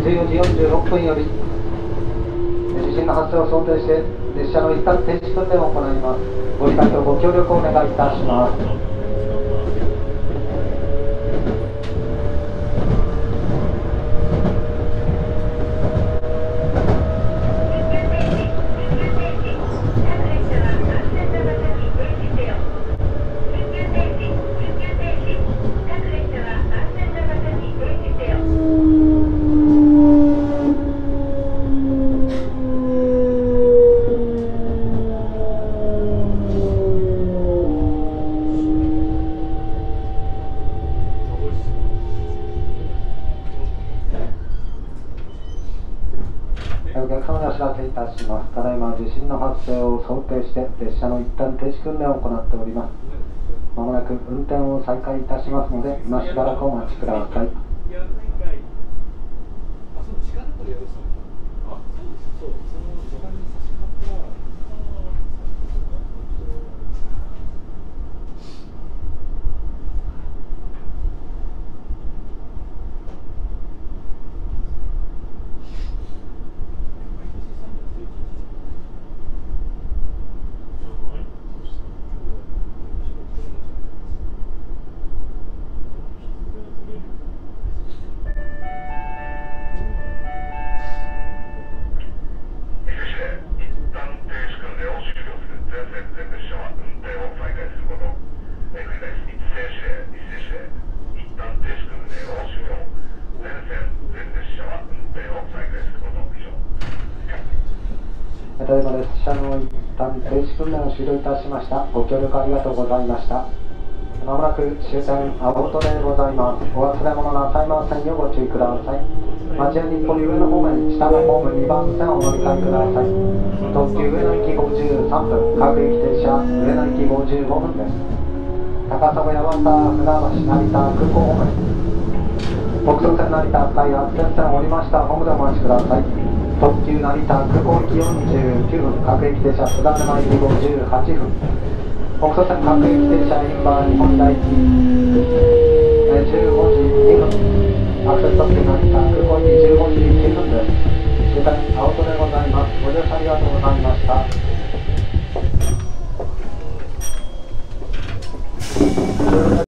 14時46分より地震の発生を想定して列車の一旦停止訓練を行います。ご理解とご協力をお願いいたします。客様にお知らせいたします。ただいま地震の発生を想定して列車の一旦停止訓練を行っております。まもなく運転を再開いたしますので、今しばらくお待ちください。ただいま列車の一旦停止訓練を終了いたしました。ご協力ありがとうございました。まもなく終点アボトでございます。お忘れ物なさいませんようご注意ください。町屋日暮里上野方面下のホーム2番線をお乗り換えください。特急上野行き53分。各駅停車上野行き55分です。高砂八幡船橋成田空港方面。北東線成田タイヤ全線降りました。ホームでお待ちください。特急成田空港行き49分各駅停車津田沼行き58分北斗線各駅停車インバー日本第一15時2分。アクセス特急成田空港行き15時1分です。終点青